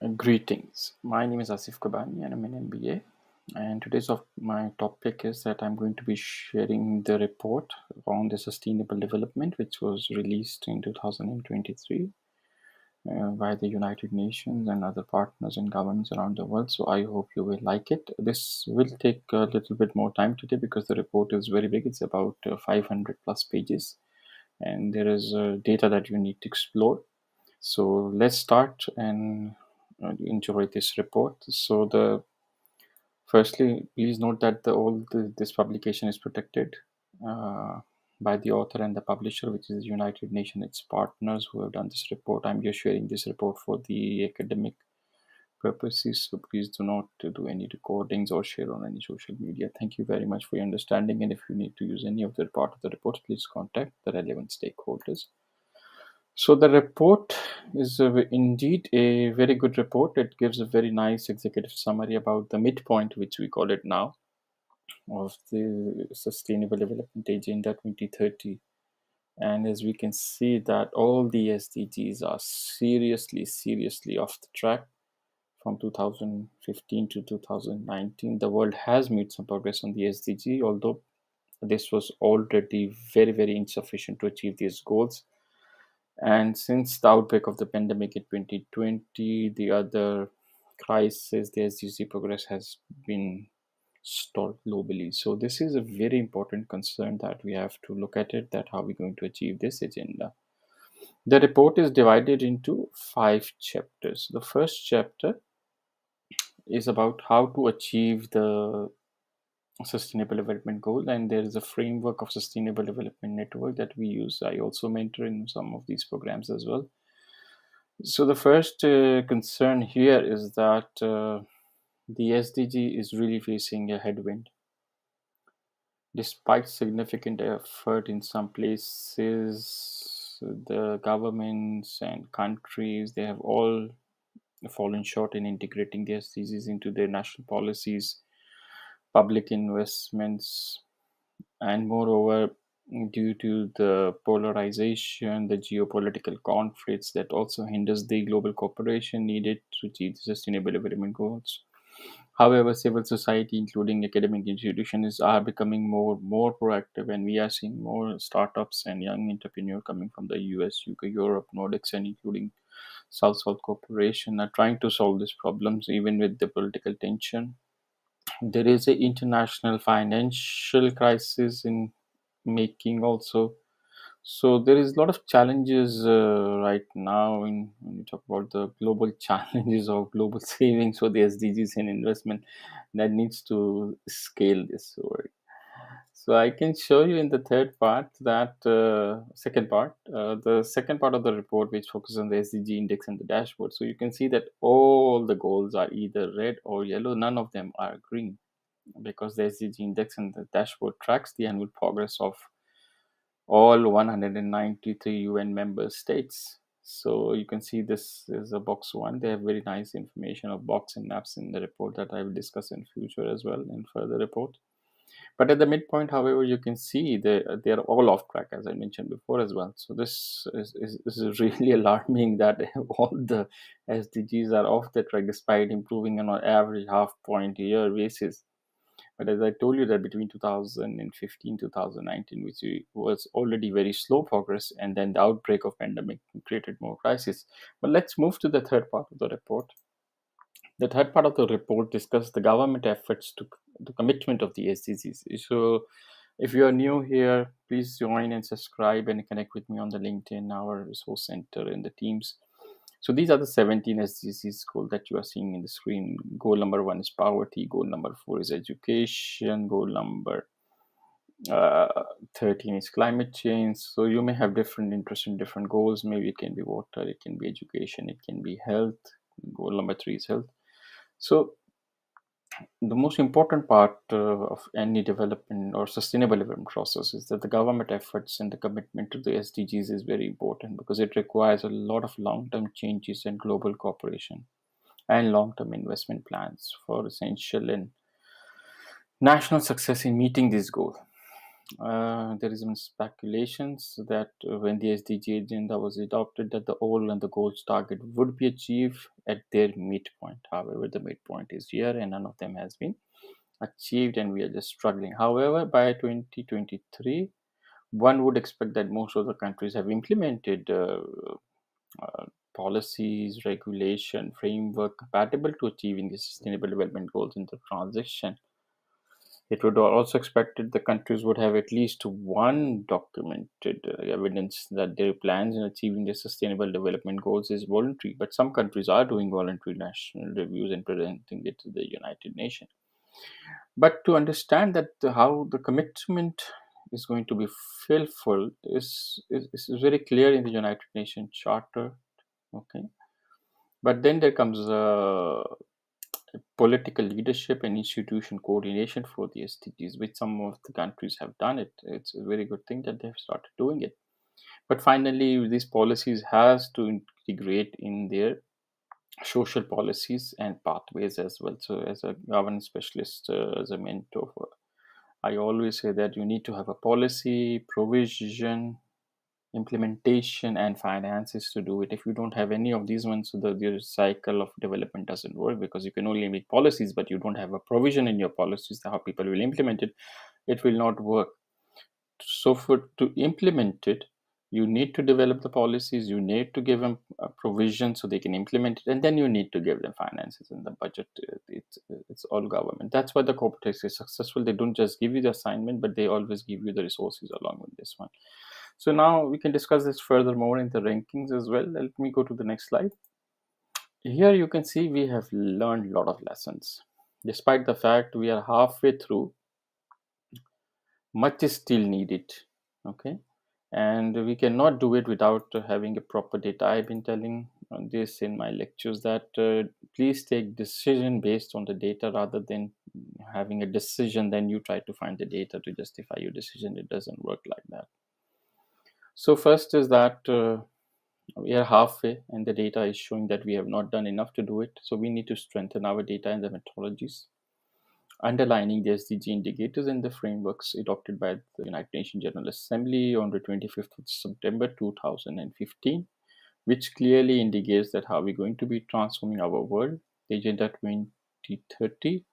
Greetings. My name is Asif Kabani and I'm an MBA. And today's of my topic is that I'm going to be sharing the report on the sustainable development, which was released in 2023 uh, by the United Nations and other partners and governments around the world. So I hope you will like it. This will take a little bit more time today because the report is very big. It's about uh, 500 plus pages, and there is uh, data that you need to explore. So let's start and enjoy this report. So the firstly, please note that the all the, this publication is protected uh, by the author and the publisher, which is the United Nations, its partners who have done this report. I'm just sharing this report for the academic purposes, so please do not do any recordings or share on any social media. Thank you very much for your understanding. And if you need to use any of the part of the report, please contact the relevant stakeholders. So the report is a, indeed a very good report. It gives a very nice executive summary about the midpoint, which we call it now, of the Sustainable Development Agenda 2030. And as we can see that all the SDGs are seriously, seriously off the track from 2015 to 2019. The world has made some progress on the SDG, although this was already very, very insufficient to achieve these goals and since the outbreak of the pandemic in 2020, the other crisis, the SDG progress has been stalled globally. So this is a very important concern that we have to look at it, that how we're going to achieve this agenda. The report is divided into five chapters. The first chapter is about how to achieve the sustainable development goal and there is a framework of sustainable development network that we use. I also mentor in some of these programs as well. So the first uh, concern here is that uh, the sdg is really facing a headwind. Despite significant effort in some places the governments and countries they have all fallen short in integrating the sdgs into their national policies public investments, and moreover, due to the polarization, the geopolitical conflicts that also hinders the global cooperation needed to achieve the sustainable development goals. However, civil society, including academic institutions, are becoming more more proactive, and we are seeing more startups and young entrepreneurs coming from the US, UK, Europe, Nordics, and including South-South cooperation are trying to solve these problems even with the political tension there is a international financial crisis in making also. So there is a lot of challenges uh, right now in when you talk about the global challenges of global savings for the sdgs and investment that needs to scale this work so I can show you in the third part that uh, second part, uh, the second part of the report, which focuses on the SDG index and the dashboard. So you can see that all the goals are either red or yellow. None of them are green because the SDG index and the dashboard tracks the annual progress of all 193 UN member states. So you can see this is a box one. They have very nice information of box and maps in the report that I will discuss in future as well in further report. But at the midpoint, however, you can see they, they are all off track, as I mentioned before as well. So this is, is, is really alarming that all the SDGs are off the track despite improving on an average half point a year basis. But as I told you that between 2015 2019, which was already very slow progress, and then the outbreak of pandemic created more crisis. But let's move to the third part of the report. The third part of the report discusses the government efforts to the commitment of the SDGs. So, if you are new here, please join and subscribe and connect with me on the LinkedIn, our resource center, and the teams. So these are the 17 SDGs goal that you are seeing in the screen. Goal number one is poverty. Goal number four is education. Goal number uh, 13 is climate change. So you may have different interests in different goals. Maybe it can be water, it can be education, it can be health. Goal number three is health. So the most important part uh, of any development or sustainable development process is that the government efforts and the commitment to the SDGs is very important because it requires a lot of long-term changes and global cooperation and long-term investment plans for essential and national success in meeting this goal. Uh, there is some speculations that when the SDG agenda was adopted, that the all and the goals target would be achieved at their midpoint. However, the midpoint is here and none of them has been achieved and we are just struggling. However, by 2023, one would expect that most of the countries have implemented uh, uh, policies, regulation, framework compatible to achieving the sustainable development goals in the transition. It would also expected the countries would have at least one documented uh, evidence that their plans in achieving the sustainable development goals is voluntary. But some countries are doing voluntary national reviews and presenting it to the United Nations. But to understand that how the commitment is going to be fulfilled is, is, is very clear in the United Nations Charter. Okay, but then there comes uh, political leadership and institution coordination for the SDGs, which some of the countries have done it. It's a very good thing that they've started doing it. But finally, these policies has to integrate in their social policies and pathways as well. So, as a governance specialist, uh, as a mentor, I always say that you need to have a policy, provision, implementation and finances to do it. If you don't have any of these ones so the, the cycle of development doesn't work because you can only make policies but you don't have a provision in your policies how people will implement it. It will not work. So for to implement it you need to develop the policies you need to give them a provision so they can implement it and then you need to give them finances and the budget uh, it's it's all government. That's why the corporate is successful. They don't just give you the assignment but they always give you the resources along with this one so now we can discuss this further more in the rankings as well. Let me go to the next slide. Here you can see we have learned a lot of lessons. Despite the fact we are halfway through, much is still needed. Okay. And we cannot do it without having a proper data. I've been telling this in my lectures that uh, please take decision based on the data rather than having a decision then you try to find the data to justify your decision it doesn't work like that so first is that uh, we are halfway and the data is showing that we have not done enough to do it. So we need to strengthen our data and the methodologies, underlining the SDG indicators and the frameworks adopted by the United Nations General Assembly on the 25th of September 2015, which clearly indicates that how we're going to be transforming our world. Agenda 2030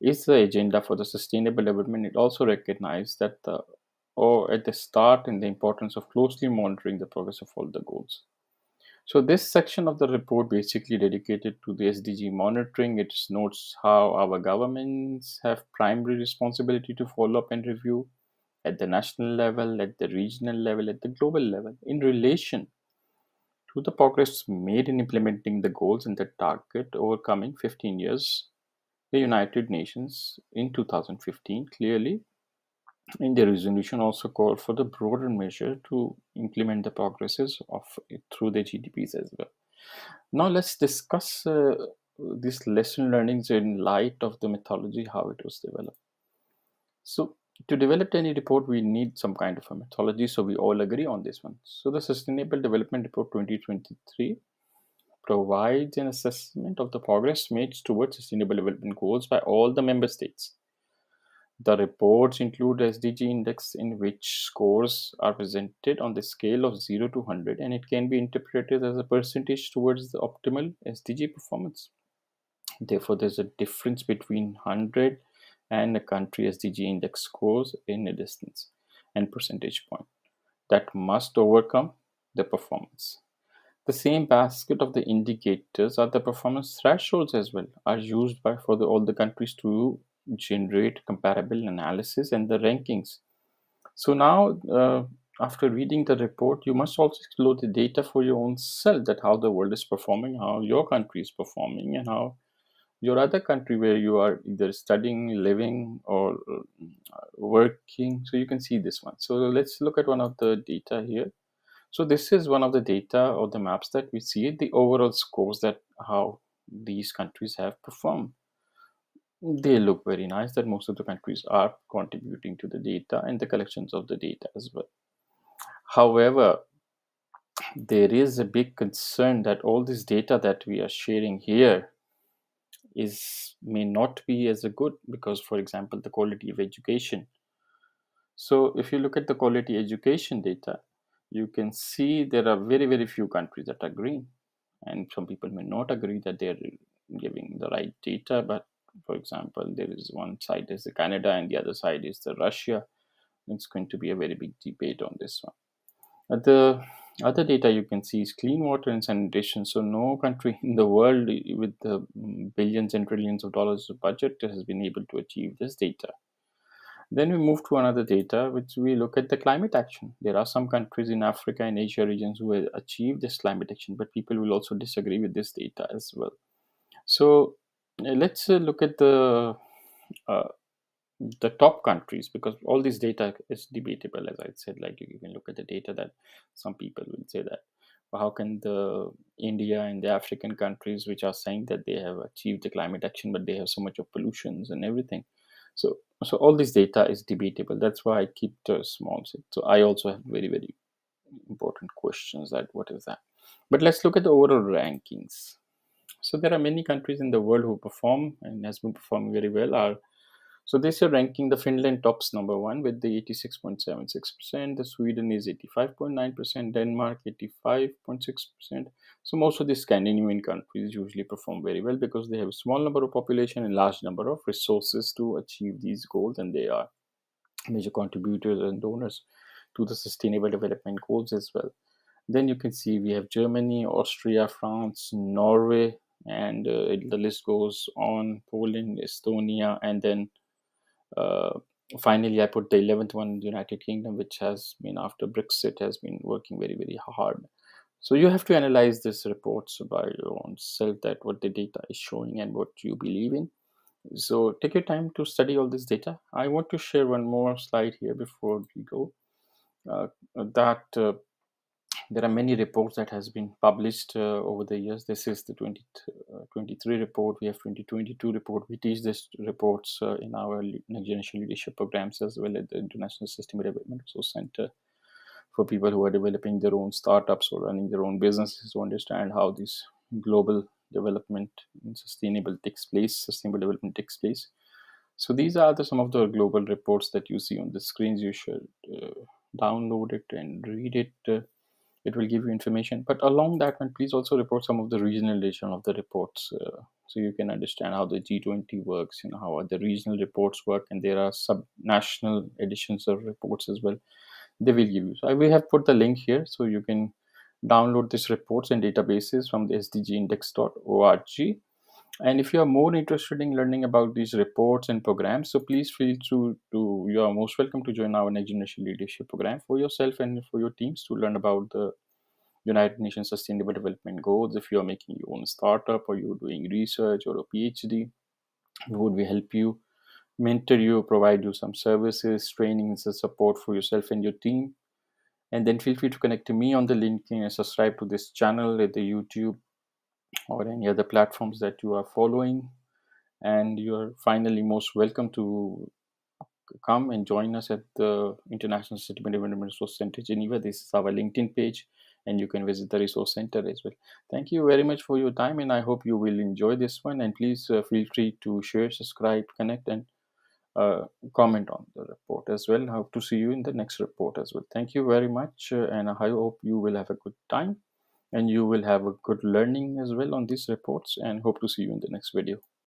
is the agenda for the sustainable development. It also recognizes that the or at the start in the importance of closely monitoring the progress of all the goals. So this section of the report basically dedicated to the SDG monitoring. It notes how our governments have primary responsibility to follow up and review at the national level, at the regional level, at the global level in relation to the progress made in implementing the goals and the target over coming 15 years. The United Nations in 2015 clearly in the resolution also called for the broader measure to implement the progresses of through the GDPs as well. Now let's discuss uh, these lesson learnings in light of the methodology how it was developed. So to develop any report we need some kind of a methodology so we all agree on this one. So the Sustainable Development Report 2023 provides an assessment of the progress made towards sustainable development goals by all the member states the reports include SDG index in which scores are presented on the scale of 0 to 100 and it can be interpreted as a percentage towards the optimal SDG performance. Therefore, there's a difference between 100 and a country SDG index scores in a distance and percentage point that must overcome the performance. The same basket of the indicators are the performance thresholds as well are used by for the, all the countries to generate comparable analysis and the rankings. So now, uh, after reading the report, you must also explore the data for your own self that how the world is performing, how your country is performing, and how your other country where you are either studying, living, or uh, working. So you can see this one. So let's look at one of the data here. So this is one of the data or the maps that we see the overall scores that how these countries have performed they look very nice that most of the countries are contributing to the data and the collections of the data as well. However, there is a big concern that all this data that we are sharing here is may not be as a good because for example the quality of education so if you look at the quality education data you can see there are very very few countries that are green and some people may not agree that they're giving the right data but for example there is one side is the canada and the other side is the russia it's going to be a very big debate on this one the other data you can see is clean water and sanitation so no country in the world with the billions and trillions of dollars of budget has been able to achieve this data then we move to another data, which we look at the climate action. There are some countries in Africa and Asia regions who have achieved this climate action, but people will also disagree with this data as well. So let's uh, look at the uh, the top countries because all this data is debatable. As I said, like you can look at the data that some people will say that well, how can the India and the African countries, which are saying that they have achieved the climate action, but they have so much of pollutions and everything. So so all this data is debatable. That's why I keep the small set. So I also have very very important questions that what is that? But let's look at the overall rankings. So there are many countries in the world who perform and has been performing very well. Are so this year ranking the Finland tops number one with the 86.76%. The Sweden is 85.9%. Denmark 85.6%. So most of the Scandinavian countries usually perform very well because they have a small number of population and large number of resources to achieve these goals, and they are major contributors and donors to the Sustainable Development Goals as well. Then you can see we have Germany, Austria, France, Norway, and uh, the list goes on. Poland, Estonia, and then uh, finally i put the 11th one united kingdom which has been after brexit has been working very very hard. So you have to analyze these reports by your own self that what the data is showing and what you believe in. So take your time to study all this data. I want to share one more slide here before we go. Uh, that uh, there are many reports that has been published uh, over the years. This is the 2023 uh, report. We have 2022 report. We teach these reports uh, in our next generation leadership programs as well at the international sustainable development resource center for people who are developing their own startups or running their own businesses to understand how this global development and sustainable takes place sustainable development takes place. So these are the, some of the global reports that you see on the screens. You should uh, download it and read it uh, it will give you information. But along that one please also report some of the regional edition of the reports uh, so you can understand how the g20 works you know how the regional reports work and there are sub-national editions of reports as well. They will give you. So i will have put the link here so you can download these reports and databases from the sdgindex.org and if you are more interested in learning about these reports and programs so please feel to, to you are most welcome to join our next generation leadership program for yourself and for your teams to learn about the united nations sustainable development goals. If you are making your own startup or you're doing research or a phd would we help you mentor you provide you some services trainings and support for yourself and your team. And then feel free to connect to me on the linkedin and subscribe to this channel at the youtube or any other platforms that you are following and you are finally most welcome to come and join us at the international Sustainable development resource center geneva. This is our linkedin page and you can visit the resource center as well. Thank you very much for your time and i hope you will enjoy this one. And please uh, feel free to share subscribe connect and uh, comment on the report as well. I hope to see you in the next report as well. Thank you very much uh, and i hope you will have a good time and you will have a good learning as well on these reports and hope to see you in the next video